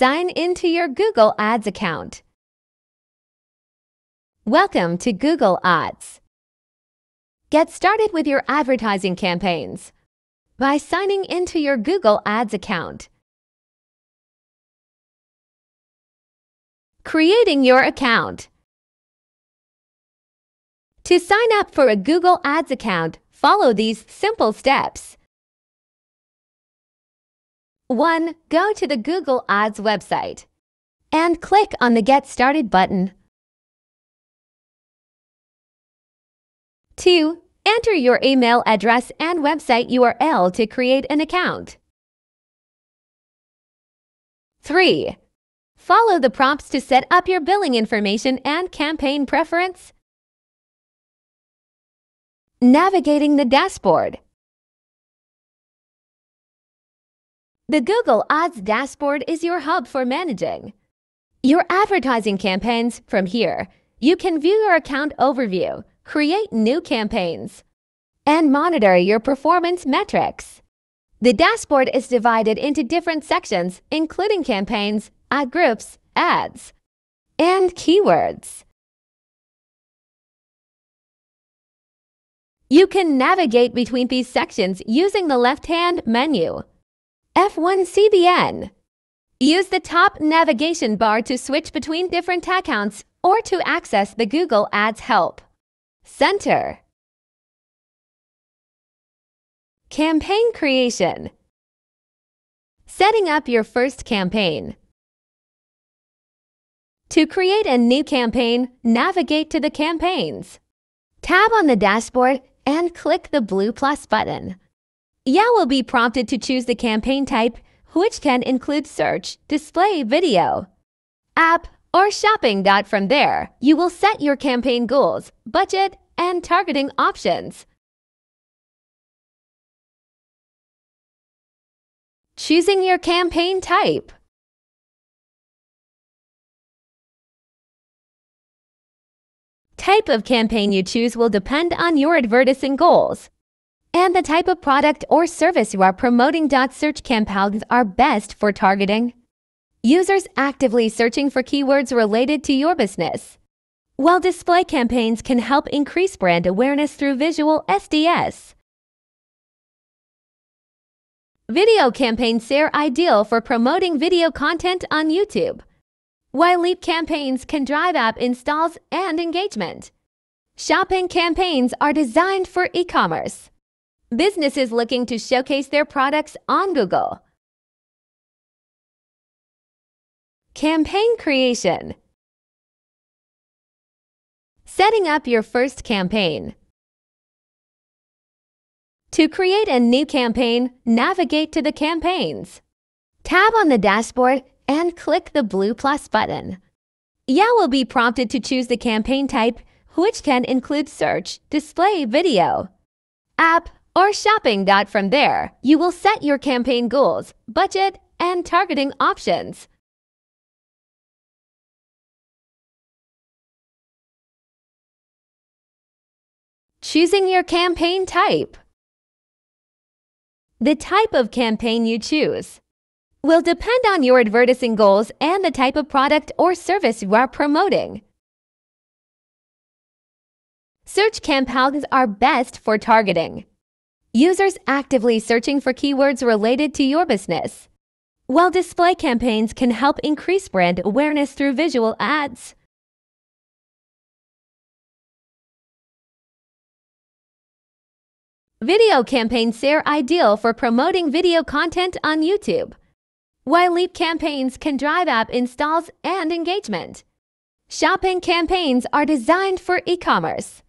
Sign into your Google Ads account. Welcome to Google Ads. Get started with your advertising campaigns by signing into your Google Ads account. Creating your account. To sign up for a Google Ads account, follow these simple steps. 1. Go to the Google Ads website and click on the Get Started button. 2. Enter your email address and website URL to create an account. 3. Follow the prompts to set up your billing information and campaign preference. Navigating the dashboard. The Google Ads dashboard is your hub for managing your advertising campaigns from here. You can view your account overview, create new campaigns, and monitor your performance metrics. The dashboard is divided into different sections, including campaigns, ad groups, ads, and keywords. You can navigate between these sections using the left-hand menu. F1 CBN. Use the top navigation bar to switch between different accounts or to access the Google Ads help. Center. Campaign creation. Setting up your first campaign. To create a new campaign, navigate to the campaigns. Tab on the dashboard and click the blue plus button. You will be prompted to choose the campaign type, which can include search, display video, app, or shopping. From there, you will set your campaign goals, budget, and targeting options. Choosing your campaign type. Type of campaign you choose will depend on your advertising goals and the type of product or service you are promoting. Search campaigns are best for targeting users actively searching for keywords related to your business. While display campaigns can help increase brand awareness through visual ads. Video campaigns are ideal for promoting video content on YouTube, while lead campaigns can drive app installs and engagement. Shopping campaigns are designed for e-commerce businesses looking to showcase their products on Google. Campaign creation. Setting up your first campaign. To create a new campaign, navigate to the campaigns. Tab on the dashboard and click the blue plus button. You will be prompted to choose the campaign type, which can include search, display video, app, or shopping. From there, you will set your campaign goals, budget, and targeting options. Choosing your campaign type. The type of campaign you choose will depend on your advertising goals and the type of product or service you are promoting. Search campaigns are best for targeting users actively searching for keywords related to your business. While display campaigns can help increase brand awareness through visual ads. Video campaigns are ideal for promoting video content on YouTube, while Leap campaigns can drive app installs and engagement. Shopping campaigns are designed for e-commerce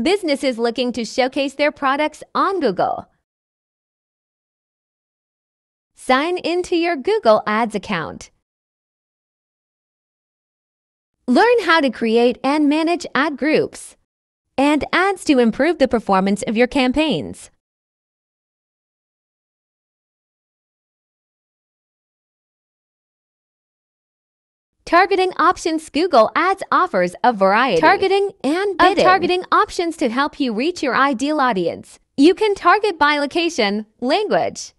businesses looking to showcase their products on Google. Sign into your Google Ads account. Learn how to create and manage ad groups and ads to improve the performance of your campaigns. Targeting options Google Ads offers a variety targeting and bidding. of targeting options to help you reach your ideal audience. You can target by location, language,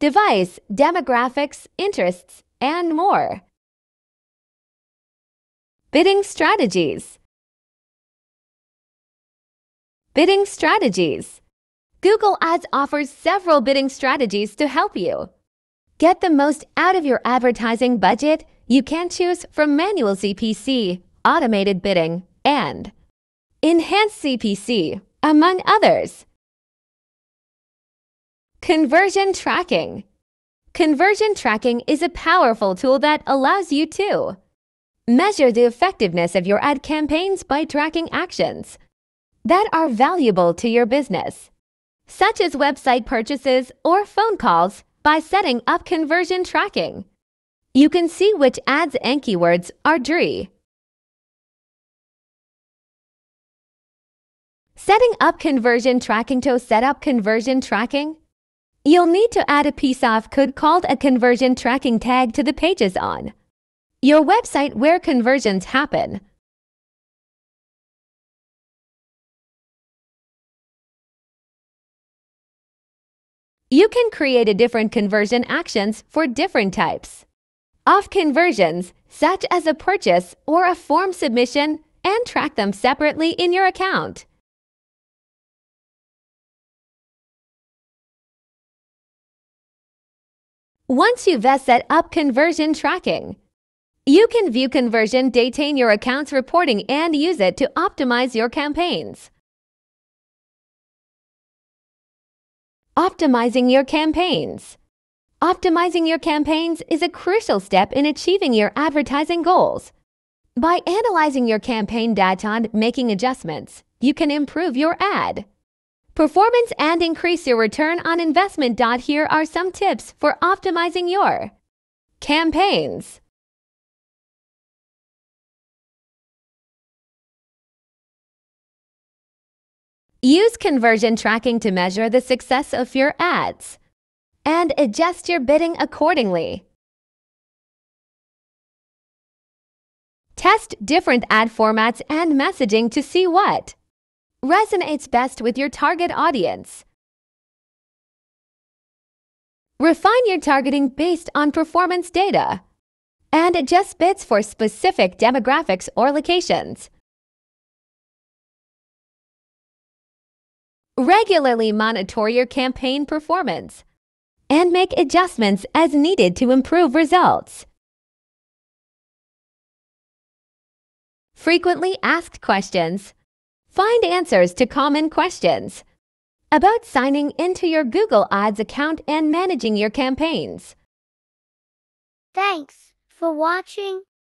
device, demographics, interests, and more. Bidding strategies. Bidding strategies. Google Ads offers several bidding strategies to help you. Get the most out of your advertising budget. You can choose from manual CPC, automated bidding, and enhanced CPC, among others. Conversion tracking. Conversion tracking is a powerful tool that allows you to measure the effectiveness of your ad campaigns by tracking actions that are valuable to your business, such as website purchases or phone calls by setting up conversion tracking. You can see which ads and keywords are DRE. Setting up conversion tracking to set up conversion tracking, you'll need to add a piece of code called a conversion tracking tag to the pages on your website where conversions happen. You can create a different conversion actions for different types of conversions, such as a purchase or a form submission, and track them separately in your account. Once you've set up conversion tracking, you can view conversion data in your account's reporting and use it to optimize your campaigns. Optimizing your campaigns. Optimizing your campaigns is a crucial step in achieving your advertising goals. By analyzing your campaign data and making adjustments, you can improve your ad. Performance and increase your return on investment. Here are some tips for optimizing your campaigns. Use conversion tracking to measure the success of your ads and adjust your bidding accordingly. Test different ad formats and messaging to see what resonates best with your target audience. Refine your targeting based on performance data and adjust bids for specific demographics or locations. Regularly monitor your campaign performance and make adjustments as needed to improve results. Frequently asked questions. Find answers to common questions about signing into your Google Ads account and managing your campaigns. Thanks for watching.